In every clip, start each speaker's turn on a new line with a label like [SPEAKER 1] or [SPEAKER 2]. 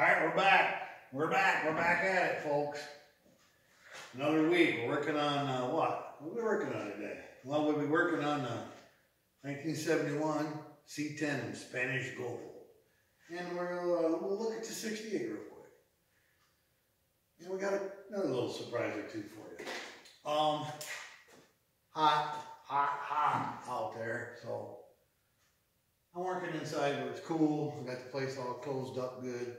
[SPEAKER 1] All right, we're back. We're back. We're back at it, folks. Another week. We're working on uh, what? What are we working on today? Well, we'll be working on uh, 1971 C10 in Spanish Gold. And we'll, uh, we'll look at the 68 real quick. And we got another little surprise or two for you. Um, hot, hot, hot out there. So I'm working inside where it's cool. I got the place all closed up good.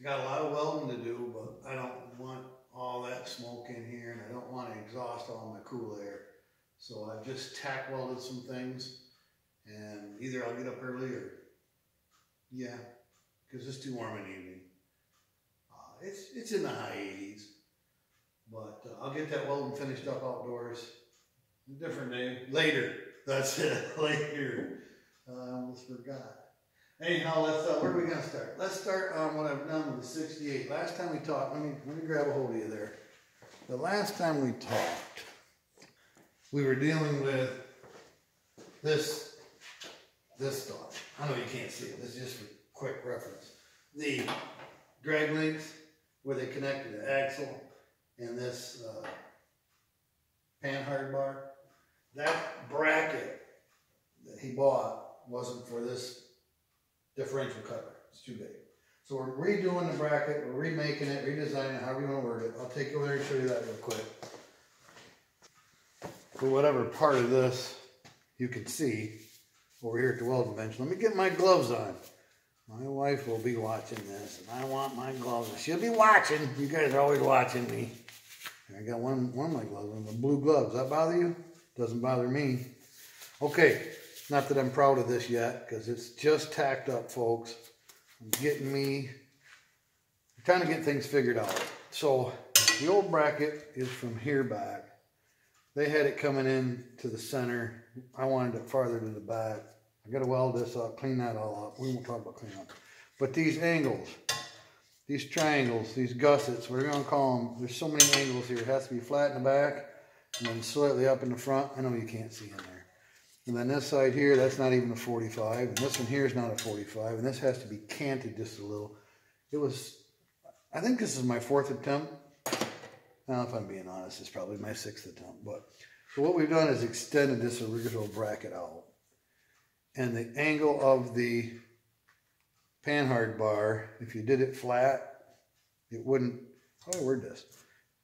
[SPEAKER 1] I got a lot of welding to do, but I don't want all that smoke in here and I don't want to exhaust all my cool air. So I've just tack welded some things and either I'll get up early or, yeah, because it's too warm in the evening. Uh, it's, it's in the high 80s, but uh, I'll get that welding finished up outdoors. A different day, later. That's it, later. Uh, I almost forgot. Anyhow, let's, uh, where are we gonna start? Let's start on what I've done with the sixty-eight. Last time we talked, let me, let me grab a hold of you there. The last time we talked, we were dealing with this, this stuff. I know you can't see it, this is just for quick reference. The drag links where they connect to the axle and this, uh, panhard bar. That bracket that he bought wasn't for this differential cover. It's too big. So we're redoing the bracket, we're remaking it, redesigning it, however you want to word it. I'll take you over there and show you that real quick. For whatever part of this you can see over here at the welding bench. Let me get my gloves on. My wife will be watching this, and I want my gloves. She'll be watching. You guys are always watching me. I got one, one of my gloves on, the blue gloves. Does that bother you? Doesn't bother me. Okay, not that I'm proud of this yet, because it's just tacked up, folks. I'm getting me, I'm trying to get things figured out. So the old bracket is from here back. They had it coming in to the center. I wanted it farther to the back. I gotta weld this up, clean that all up. We won't talk about cleaning up. But these angles, these triangles, these gussets, whatever you wanna call them, there's so many angles here. It has to be flat in the back and then slightly up in the front. I know you can't see in there. And then this side here, that's not even a 45. And this one here is not a 45. And this has to be canted just a little. It was, I think this is my fourth attempt. Now, if I'm being honest, it's probably my sixth attempt. But so what we've done is extended this original bracket out. And the angle of the panhard bar, if you did it flat, it wouldn't, oh, I word this?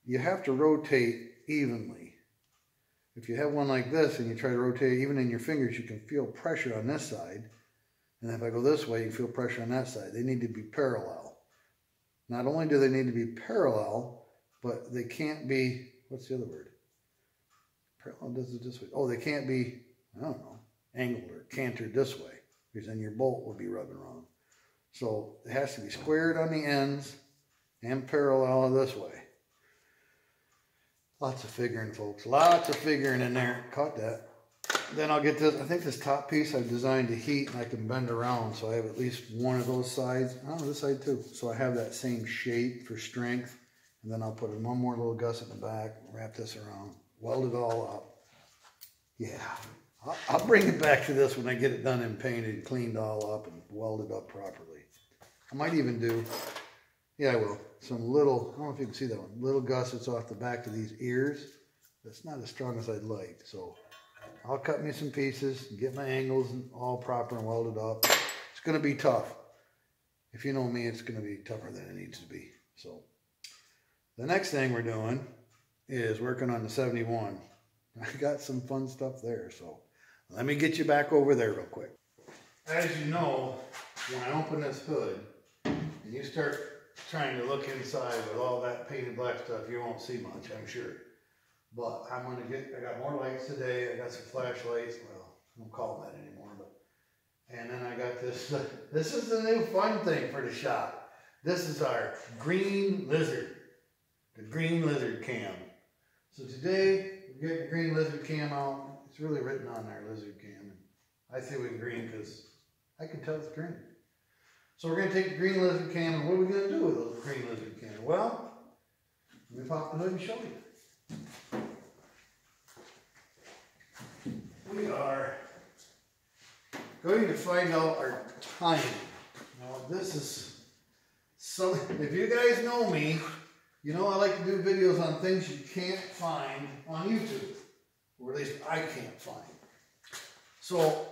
[SPEAKER 1] You have to rotate evenly. If you have one like this and you try to rotate even in your fingers, you can feel pressure on this side. And if I go this way, you feel pressure on that side. They need to be parallel. Not only do they need to be parallel, but they can't be, what's the other word? Parallel does it this way. Oh, they can't be, I don't know, angled or cantered this way, because then your bolt will be rubbing wrong. So it has to be squared on the ends and parallel this way. Lots of figuring, folks. Lots of figuring in there. Caught that. Then I'll get this. I think this top piece I've designed to heat and I can bend around. So I have at least one of those sides. Oh, this side too. So I have that same shape for strength. And then I'll put in one more little gusset in the back, wrap this around, weld it all up. Yeah. I'll, I'll bring it back to this when I get it done and painted and cleaned all up and welded up properly. I might even do, yeah, I will some little, I don't know if you can see that one, little gussets off the back of these ears. That's not as strong as I'd like. So I'll cut me some pieces, get my angles all proper and welded up. It's going to be tough. If you know me, it's going to be tougher than it needs to be. So the next thing we're doing is working on the 71. I got some fun stuff there. So let me get you back over there real quick. As you know, when I open this hood and you start trying to look inside with all that painted black stuff, you won't see much, I'm sure. But I'm gonna get, I got more lights today, I got some flashlights, well, I don't call them that anymore, but. And then I got this, uh, this is the new fun thing for the shop. This is our green lizard, the green lizard cam. So today, we're getting the green lizard cam out. It's really written on there, lizard cam. I say with green because I can tell it's green. So we're going to take the green lizard cam, and what are we going to do with the green lizard cam? Well, let me pop the hood and show you. We are going to find out our timing. Now this is So if you guys know me, you know I like to do videos on things you can't find on YouTube, or at least I can't find. So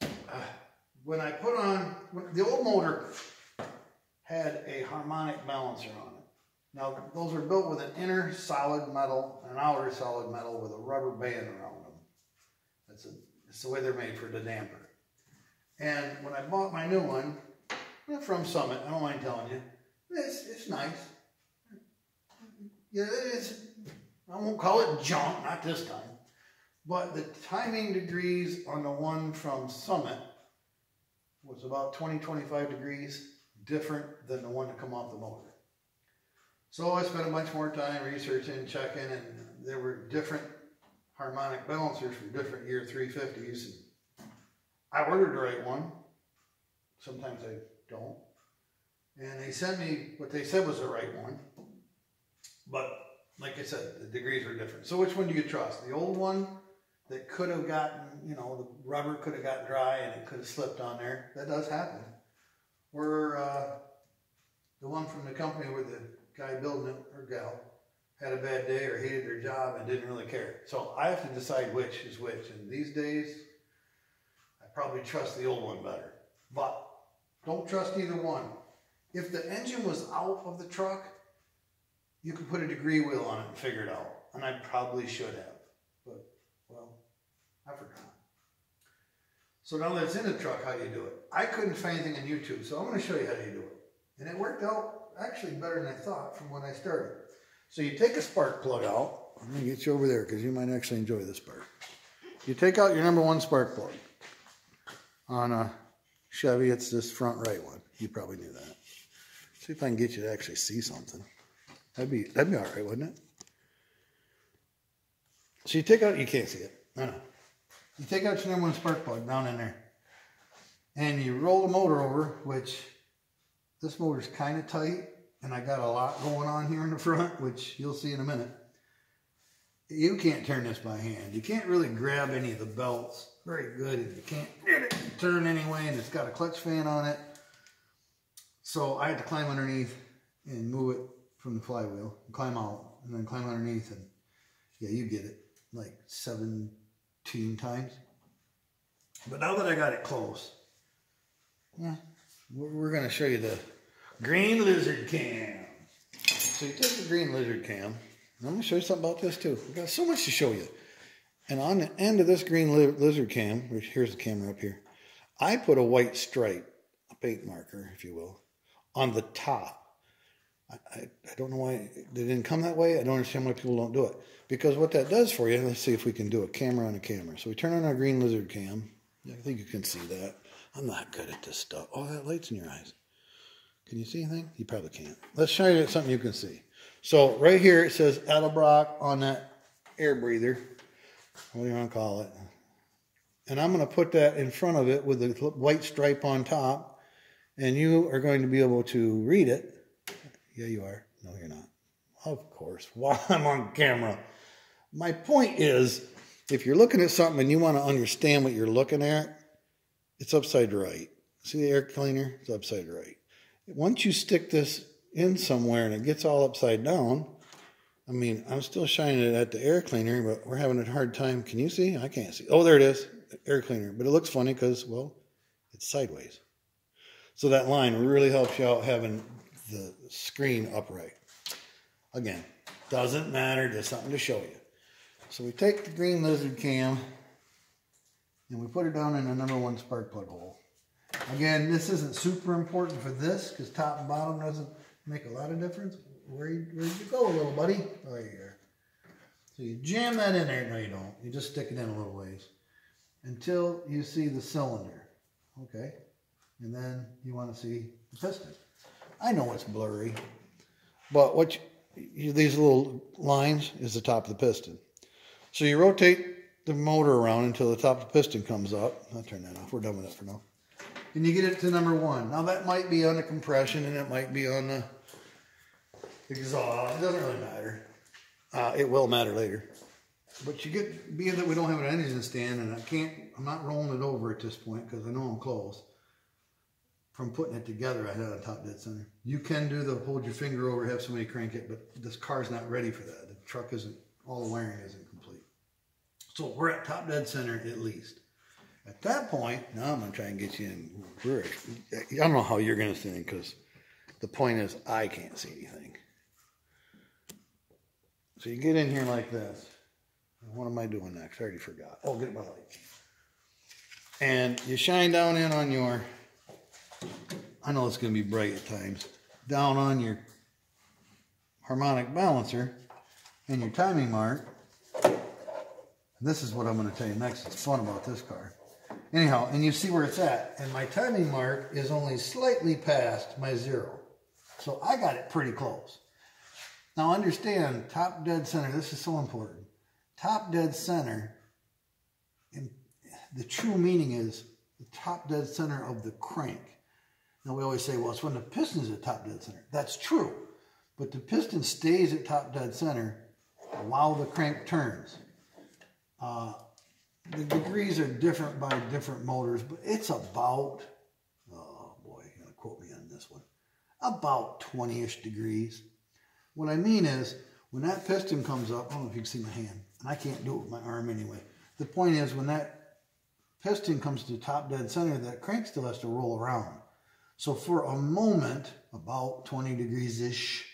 [SPEAKER 1] uh, when I put on the old motor had a harmonic balancer on it. Now those are built with an inner solid metal and an outer solid metal with a rubber band around them. That's, a, that's the way they're made for the damper. And when I bought my new one, from Summit, I don't mind telling you, it's, it's nice. Yeah, it is. I won't call it junk, not this time. But the timing degrees on the one from Summit was about 20, 25 degrees different than the one to come off the motor. So I spent a bunch more time researching, and checking, and there were different harmonic balancers for different year 350s. And I ordered the right one. Sometimes I don't. And they sent me what they said was the right one. But like I said, the degrees were different. So which one do you trust? The old one that could have gotten, you know, the rubber could have gotten dry and it could have slipped on there. That does happen. Or uh, the one from the company where the guy building it, or gal, had a bad day or hated their job and didn't really care. So I have to decide which is which. And these days, I probably trust the old one better. But don't trust either one. If the engine was out of the truck, you could put a degree wheel on it and figure it out. And I probably should have. I forgot. So now that it's in the truck, how do you do it? I couldn't find anything on YouTube, so I'm going to show you how you do it. And it worked out actually better than I thought from when I started. So you take a spark plug out. I'm going to get you over there because you might actually enjoy this part. You take out your number one spark plug on a Chevy, it's this front right one. You probably knew that. See if I can get you to actually see something. That'd be that'd be all right, wouldn't it? So you take out, you can't see it. No, no. You take out your number one spark plug down in there, and you roll the motor over, which this motor's kind of tight, and I got a lot going on here in the front, which you'll see in a minute. You can't turn this by hand. You can't really grab any of the belts very good, and you can't get it turn anyway, and it's got a clutch fan on it. So I had to climb underneath and move it from the flywheel, climb out, and then climb underneath, and yeah, you get it, like 17 times. But now that I got it close, yeah, we're, we're going to show you the green lizard cam. So you take the green lizard cam, I'm going to show you something about this too. We've got so much to show you. And on the end of this green li lizard cam, which here's the camera up here, I put a white stripe, a paint marker, if you will, on the top. I, I, I don't know why they didn't come that way. I don't understand why people don't do it. Because what that does for you, let's see if we can do a camera on a camera. So we turn on our green lizard cam. I think you can see that. I'm not good at this stuff. Oh, that light's in your eyes. Can you see anything? You probably can't. Let's show you something you can see. So right here it says Edelbrock on that air breather. What do you want to call it? And I'm going to put that in front of it with the white stripe on top. And you are going to be able to read it. Yeah, you are. No, you're not. Of course, while I'm on camera. My point is, if you're looking at something and you want to understand what you're looking at, it's upside right. See the air cleaner? It's upside right. Once you stick this in somewhere and it gets all upside down, I mean, I'm still shining it at the air cleaner, but we're having a hard time. Can you see? I can't see. Oh, there it is, air cleaner. But it looks funny because, well, it's sideways. So that line really helps you out having the screen upright. Again, doesn't matter, just something to show you. So we take the green lizard cam and we put it down in the number one spark plug hole. Again, this isn't super important for this because top and bottom doesn't make a lot of difference. Where you, you go, little buddy? Oh, right here. So you jam that in there. No, you don't. You just stick it in a little ways until you see the cylinder. Okay. And then you want to see the piston. I know it's blurry, but what you, these little lines is the top of the piston. So you rotate the motor around until the top of the piston comes up. I'll turn that off. We're done with that for now. And you get it to number one. Now that might be on the compression and it might be on the exhaust. It doesn't really matter. Uh, it will matter later. But you get, being that we don't have an engine stand and I can't, I'm not rolling it over at this point because I know I'm close. From putting it together, I had on top dead center. You can do the hold your finger over, have somebody crank it, but this car's not ready for that. The truck isn't, all the wiring isn't complete. So we're at top dead center at least. At that point, now I'm gonna try and get you in. I don't know how you're gonna think because the point is I can't see anything. So you get in here like this. What am I doing next? I already forgot. Oh, get my light. And you shine down in on your, I know it's going to be bright at times, down on your harmonic balancer and your timing mark. This is what I'm going to tell you next. It's fun about this car. Anyhow, and you see where it's at. And my timing mark is only slightly past my zero. So I got it pretty close. Now understand, top dead center, this is so important. Top dead center, and the true meaning is the top dead center of the crank. Now we always say, well, it's when the piston is at top dead center. That's true. But the piston stays at top dead center while the crank turns. Uh, the degrees are different by different motors, but it's about, oh boy, you're going to quote me on this one, about 20-ish degrees. What I mean is, when that piston comes up, I don't know if you can see my hand, and I can't do it with my arm anyway. The point is, when that piston comes to top dead center, that crank still has to roll around. So for a moment, about 20 degrees-ish,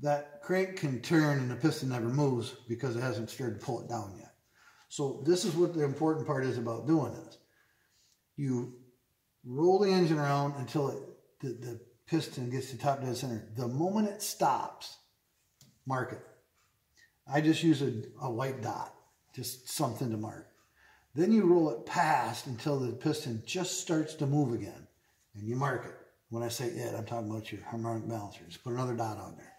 [SPEAKER 1] that crank can turn and the piston never moves because it hasn't started to pull it down yet. So this is what the important part is about doing this. You roll the engine around until it, the, the piston gets to top dead center. The moment it stops, mark it. I just use a, a white dot, just something to mark. Then you roll it past until the piston just starts to move again, and you mark it. When I say it, I'm talking about your harmonic balancer. Just put another dot on there.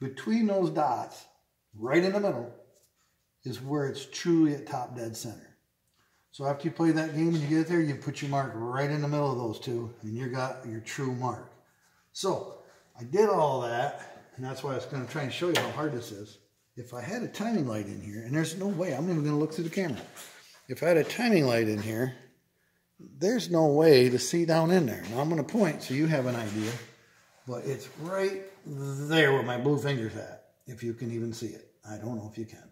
[SPEAKER 1] Between those dots, right in the middle, is where it's truly at top dead center. So after you play that game and you get there, you put your mark right in the middle of those two, and you got your true mark. So I did all that, and that's why I was going to try and show you how hard this is. If I had a timing light in here, and there's no way, I'm even going to look through the camera. If I had a timing light in here, there's no way to see down in there. Now I'm going to point so you have an idea, but it's right there where my blue finger's at, if you can even see it. I don't know if you can.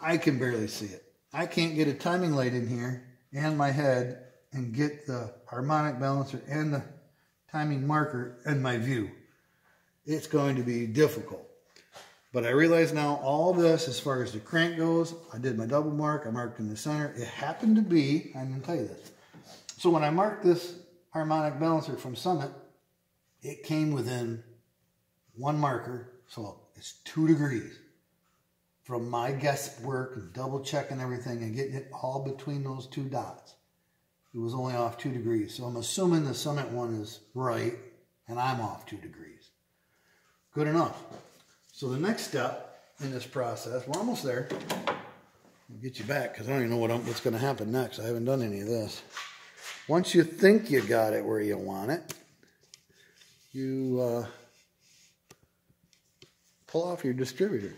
[SPEAKER 1] I can barely see it. I can't get a timing light in here and my head and get the harmonic balancer and the timing marker in my view. It's going to be difficult. But I realize now all this, as far as the crank goes, I did my double mark, I marked in the center. It happened to be, I'm going to tell you this. So when I marked this harmonic balancer from Summit, it came within one marker, so it's two degrees from my guesswork and double checking everything and getting it all between those two dots. It was only off two degrees. So I'm assuming the Summit one is right and I'm off two degrees. Good enough. So the next step in this process, we're almost there. I'll get you back because I don't even know what I'm, what's going to happen next. I haven't done any of this. Once you think you got it where you want it, you uh, pull off your distributor.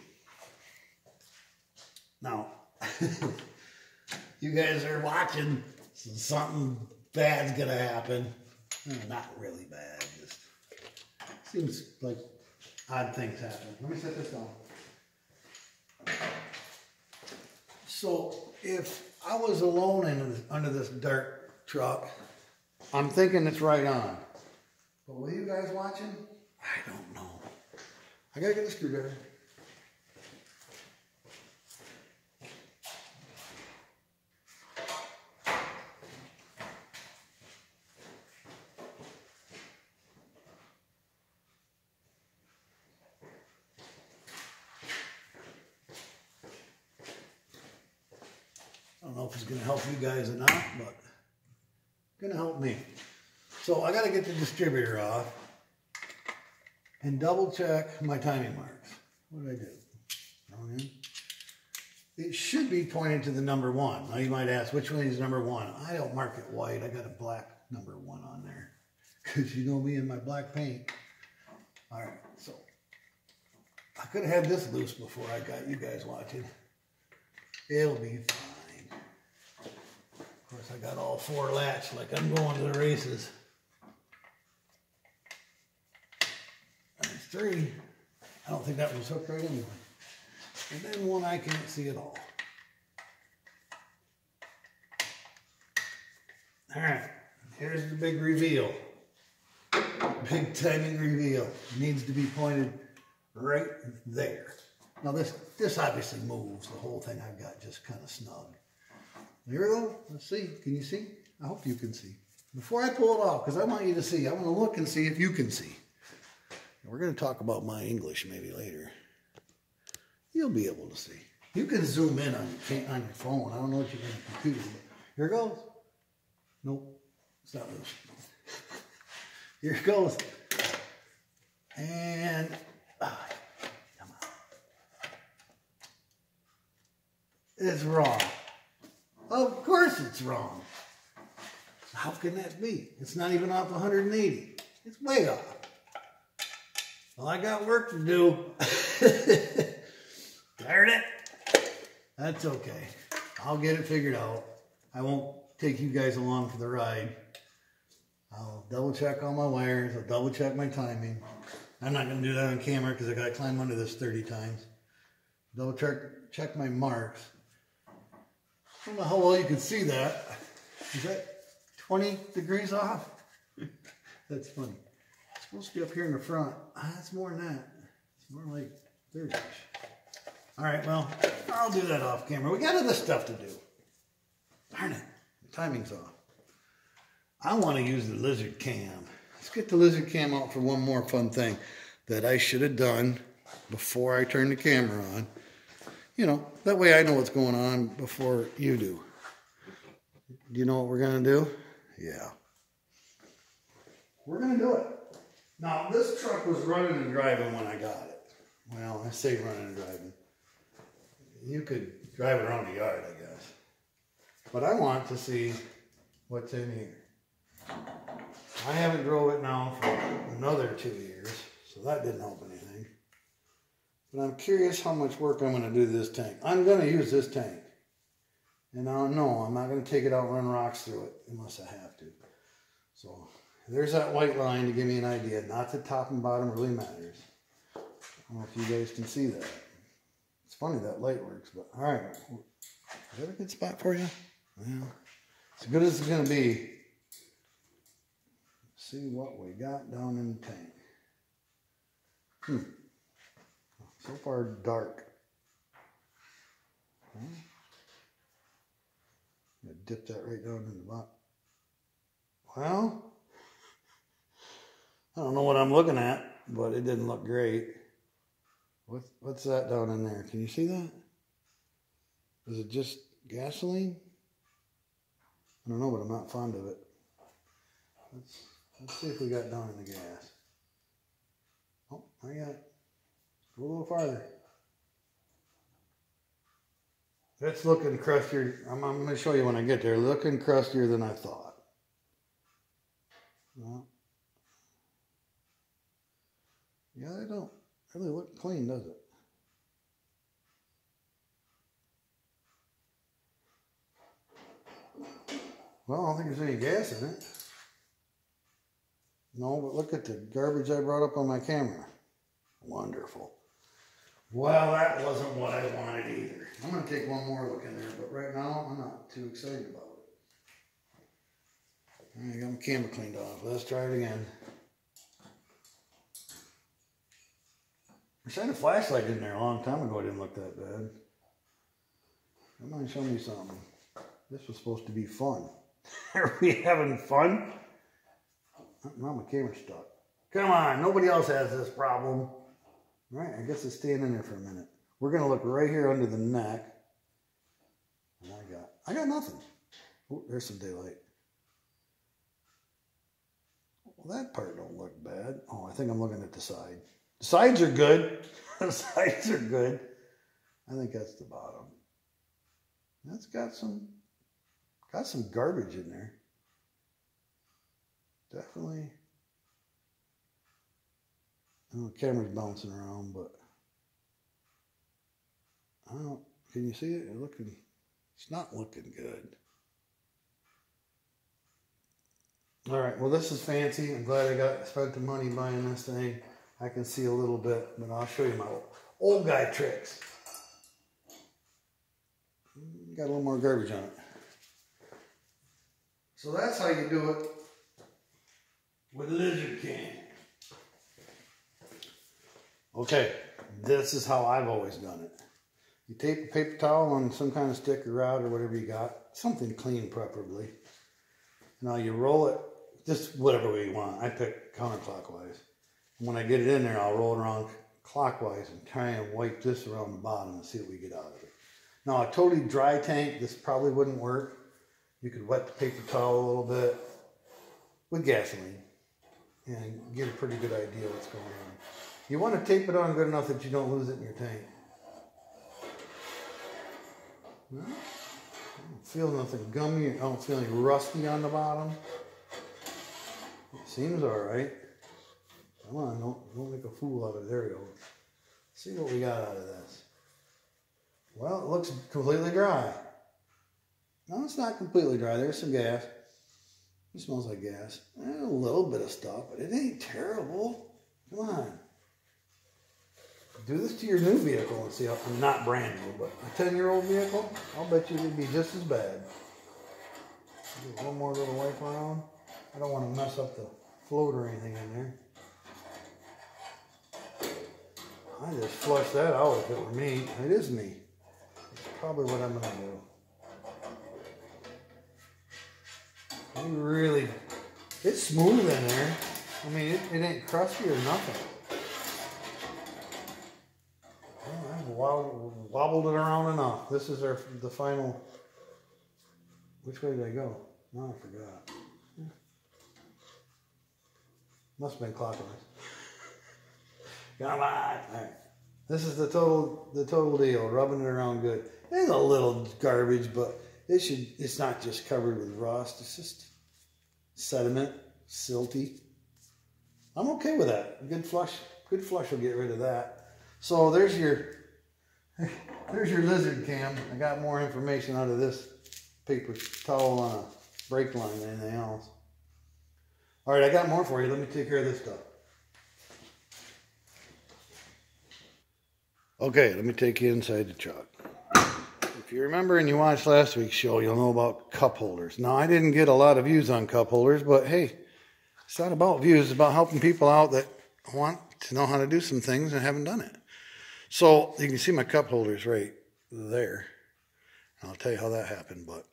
[SPEAKER 1] Now, you guys are watching, so something bad's gonna happen. not really bad, just seems like odd things happen. Let me set this down. So if I was alone in under this dark truck, I'm thinking it's right on. But with you guys watching, I don't know. I gotta get the screwdriver. I don't know if it's going to help you guys or not, but to help me. So I got to get the distributor off and double check my timing marks. What did I do? It should be pointing to the number one. Now you might ask, which one is number one? I don't mark it white. I got a black number one on there. Because you know me and my black paint. All right, so I could have had this loose before I got you guys watching. It'll be fine. Course, I got all four latch like I'm going to the races. There's three. I don't think that was hooked right anyway. And then one I can't see at all. All right, here's the big reveal. Big timing reveal. Needs to be pointed right there. Now this this obviously moves. The whole thing I've got just kind of snug. Here we go. Let's see. Can you see? I hope you can see. Before I pull it off, because I want you to see, I want to look and see if you can see. We're going to talk about my English maybe later. You'll be able to see. You can zoom in on your, on your phone. I don't know what you're going to computer, here it goes. Nope, it's not loose. Here it goes. And ah, come on. It's wrong. Of course it's wrong. How can that be? It's not even off 180. It's way off. Well, I got work to do. Darn it. That's okay. I'll get it figured out. I won't take you guys along for the ride. I'll double check all my wires. I'll double check my timing. I'm not going to do that on camera because I got to climb under this 30 times. Double check, check my marks. I don't know how well you can see that. Is that 20 degrees off? That's funny. It's supposed to be up here in the front. Ah, that's more than that. It's more like 30 -ish. All right, well, I'll do that off camera. We got other stuff to do. Darn it, the timing's off. I want to use the lizard cam. Let's get the lizard cam out for one more fun thing that I should have done before I turned the camera on. You know, that way I know what's going on before you do. Do you know what we're going to do? Yeah. We're going to do it. Now, this truck was running and driving when I got it. Well, I say running and driving. You could drive it around the yard, I guess. But I want to see what's in here. I haven't drove it now for another two years, so that didn't help. But I'm curious how much work I'm going to do this tank. I'm going to use this tank. And I don't know, I'm not going to take it out and run rocks through it unless I have to. So there's that white line to give me an idea. Not the top and bottom really matters. I don't know if you guys can see that. It's funny that light works, but all right. Is that a good spot for you? Well, as good as it's going to be. see what we got down in the tank. Hmm. So far, dark. Hmm. dip that right down in the bottom. Well, I don't know what I'm looking at, but it didn't look great. What, what's that down in there? Can you see that? Is it just gasoline? I don't know, but I'm not fond of it. Let's, let's see if we got down in the gas. Oh, I got. Go a little farther. That's looking crustier. I'm, I'm going to show you when I get there. Looking crustier than I thought. Well, yeah, they don't really look clean, does it? Well, I don't think there's any gas in it. No, but look at the garbage I brought up on my camera. Wonderful. Well, that wasn't what I wanted either. I'm going to take one more look in there, but right now I'm not too excited about it. I got my camera cleaned off. Let's try it again. I shined a flashlight in there a long time ago. It didn't look that bad. Come on, show me something. This was supposed to be fun. Are we having fun? Now my camera's stuck. Come on, nobody else has this problem. All right, I guess it's staying in there for a minute. We're gonna look right here under the neck. And I got, I got nothing. Oh, there's some daylight. Well, that part don't look bad. Oh, I think I'm looking at the side. The sides are good. the sides are good. I think that's the bottom. That's got some got some garbage in there. Definitely. The camera's bouncing around, but I don't. Can you see it? It's looking. It's not looking good. All right, well this is fancy. I'm glad I got spent the money buying this thing. I can see a little bit, but I'll show you my old guy tricks. Got a little more garbage on it. So that's how you do it with lizard cam. Okay, this is how I've always done it. You tape a paper towel on some kind of stick or rod or whatever you got, something clean preferably. And now you roll it just whatever way you want. I pick counterclockwise. When I get it in there, I'll roll it around clockwise and try and wipe this around the bottom and see what we get out of it. Now a totally dry tank, this probably wouldn't work. You could wet the paper towel a little bit with gasoline and get a pretty good idea what's going on. You want to tape it on good enough that you don't lose it in your tank. I don't feel nothing gummy. I don't feel any rusty on the bottom. It Seems all right. Come on, don't, don't make a fool out of it. There you go. See what we got out of this. Well, it looks completely dry. No, it's not completely dry. There's some gas. It smells like gas. And a little bit of stuff, but it ain't terrible. Come on. Do this to your new vehicle and see how, I'm not brand new, but a 10 year old vehicle, I'll bet you it'd be just as bad. One more little wipe around. I don't want to mess up the float or anything in there. I just flush that out if it were me. It is me. It's probably what I'm going to do. Really, it's smooth in there. I mean, it, it ain't crusty or nothing. Wobbled, it around enough. This is our the final. Which way did I go? No, I forgot. Must have been clockwise. Come on. Right. This is the total the total deal. Rubbing it around good. There's a little garbage, but it should it's not just covered with rust. It's just sediment, silty. I'm okay with that. Good flush. Good flush will get rid of that. So there's your there's your lizard cam. I got more information out of this paper towel on a brake line than anything else. All right, I got more for you. Let me take care of this stuff. Okay, let me take you inside the truck. If you remember and you watched last week's show, you'll know about cup holders. Now, I didn't get a lot of views on cup holders, but hey, it's not about views. It's about helping people out that want to know how to do some things and haven't done it. So you can see my cup holders right there. I'll tell you how that happened, but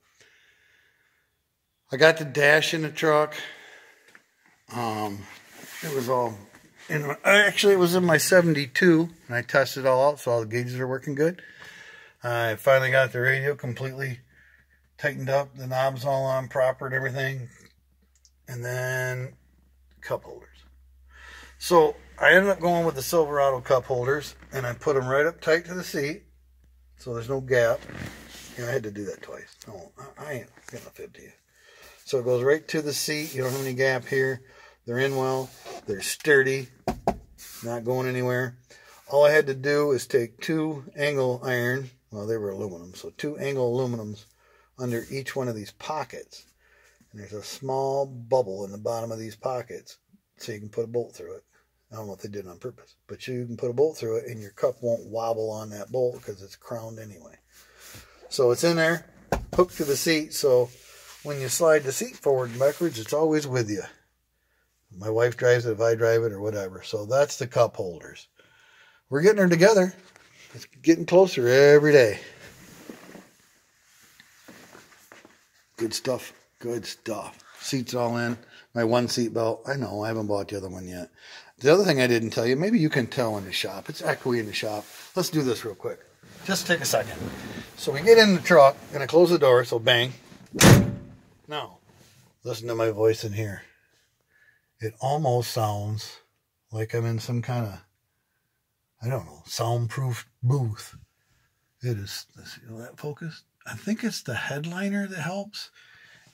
[SPEAKER 1] I got the dash in the truck. Um, it was all, in, actually it was in my 72 and I tested it all out so all the gauges are working good. I finally got the radio completely tightened up, the knobs all on proper and everything. And then cup holders. So I ended up going with the Silverado cup holders and I put them right up tight to the seat so there's no gap. Yeah, I had to do that twice. No, I ain't gonna fit to you. So it goes right to the seat. You don't have any gap here. They're in well. They're sturdy. Not going anywhere. All I had to do is take two angle iron. Well, they were aluminum. So two angle aluminums under each one of these pockets. And there's a small bubble in the bottom of these pockets. So you can put a bolt through it. I don't know if they did it on purpose. But you can put a bolt through it and your cup won't wobble on that bolt because it's crowned anyway. So it's in there, hooked to the seat. So when you slide the seat forward and backwards, it's always with you. My wife drives it if I drive it or whatever. So that's the cup holders. We're getting her together. It's getting closer every day. Good stuff. Good stuff. Seats all in. My one seat belt. I know, I haven't bought the other one yet. The other thing I didn't tell you, maybe you can tell in the shop. It's echoey in the shop. Let's do this real quick. Just take a second. So we get in the truck and I close the door, so bang. Now, listen to my voice in here it almost sounds like I'm in some kind of, I don't know, soundproof booth. It is, that focus. I think it's the headliner that helps.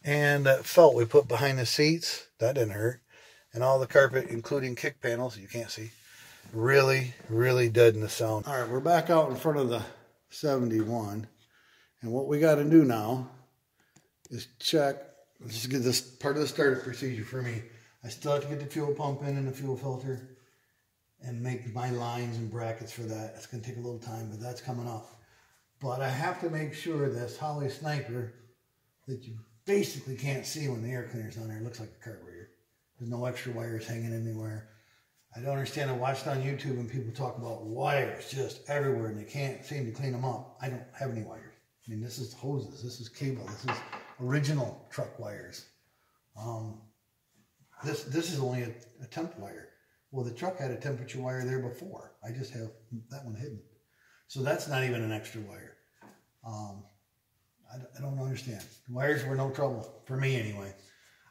[SPEAKER 1] And that felt we put behind the seats, that didn't hurt. And all the carpet, including kick panels, you can't see, really, really dead in the sound. All right, we're back out in front of the 71. And what we got to do now is check This is this part of the startup procedure for me. I still have to get the fuel pump in and the fuel filter and make my lines and brackets for that. It's going to take a little time, but that's coming up. But I have to make sure this Holley Sniper that you basically can't see when the air cleaner's on there. It looks like a carburetor. There's no extra wires hanging anywhere. I don't understand. I watched on YouTube and people talk about wires just everywhere and they can't seem to clean them up. I don't have any wires. I mean, this is hoses. This is cable. This is original truck wires. Um, this this is only a, a temp wire. Well, the truck had a temperature wire there before. I just have that one hidden. So that's not even an extra wire. Um, I, I don't understand. Wires were no trouble, for me anyway.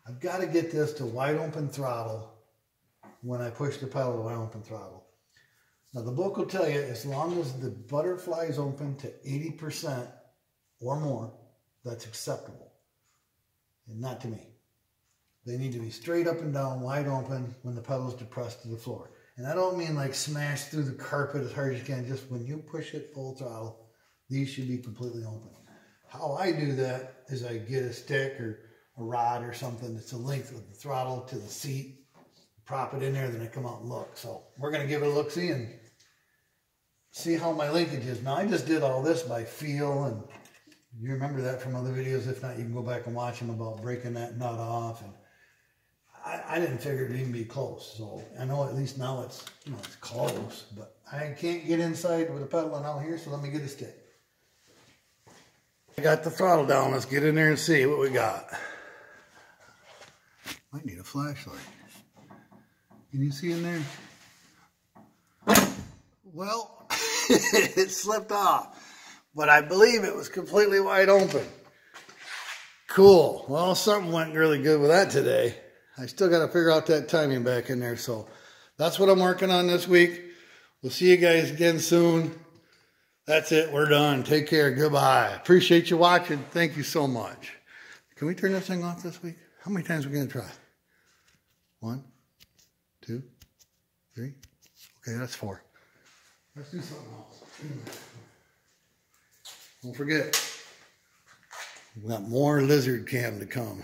[SPEAKER 1] I've got to get this to wide open throttle when I push the pedal to wide open throttle. Now the book will tell you as long as the butterfly is open to 80% or more, that's acceptable. And not to me. They need to be straight up and down, wide open when the pedal is depressed to the floor. And I don't mean like smash through the carpet as hard as you can. Just when you push it full throttle, these should be completely open. How I do that is I get a stick or a rod or something that's the length of the throttle to the seat, prop it in there, then I come out and look. So we're going to give it a look-see and see how my linkage is. Now I just did all this by feel and you remember that from other videos. If not, you can go back and watch them about breaking that nut off and I, I didn't figure it'd even be close. So I know at least now it's, you know, it's close, but I can't get inside with a pedal and out here, so let me get a stick. I got the throttle down. Let's get in there and see what we got. Might need a flashlight. Can you see in there? Well, it slipped off, but I believe it was completely wide open. Cool. Well, something went really good with that today. I still got to figure out that timing back in there. So that's what I'm working on this week. We'll see you guys again soon. That's it. We're done. Take care. Goodbye. Appreciate you watching. Thank you so much. Can we turn this thing off this week? How many times are we going to try? One, two, three. Okay, that's four. Let's do something else. Don't forget, we've got more lizard cam to come.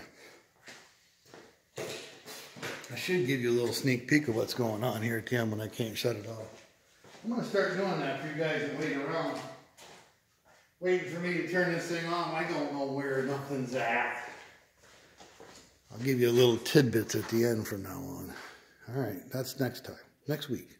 [SPEAKER 1] I should give you a little sneak peek of what's going on here end when I can't shut it off. I'm going to start doing that for you guys that wait around. Waiting for me to turn this thing on. I don't know where nothing's at. I'll give you a little tidbits at the end from now on. All right, that's next time, next week.